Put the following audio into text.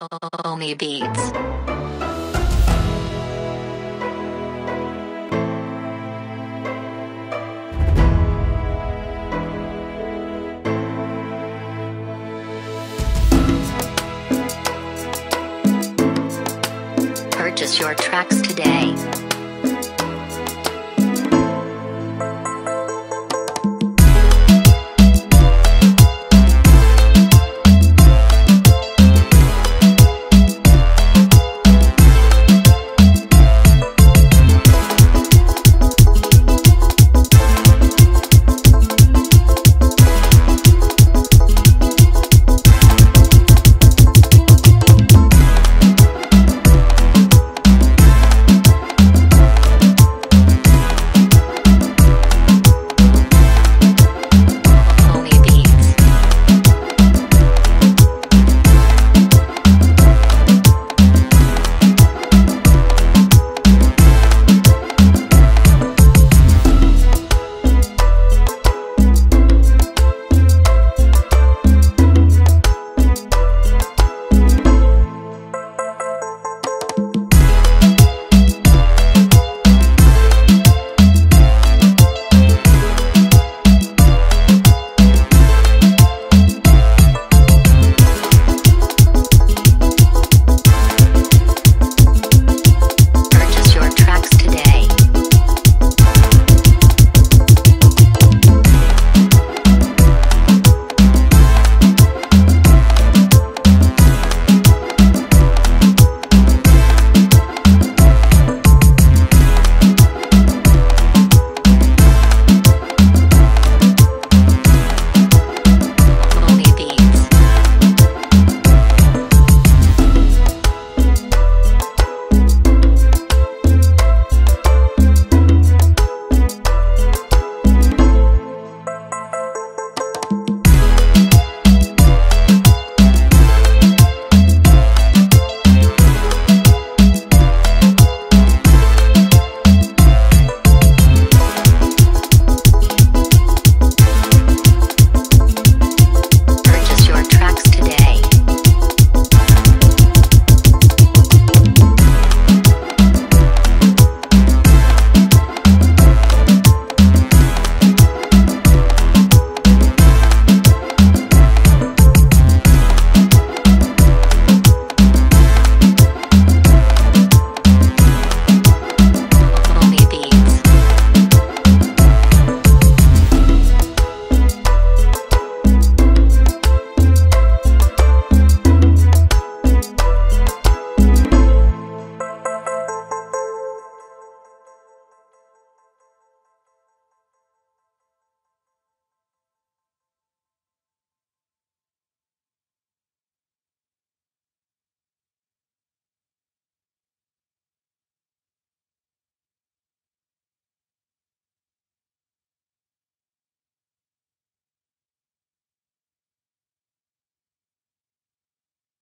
Omi Beats. Purchase your tracks today.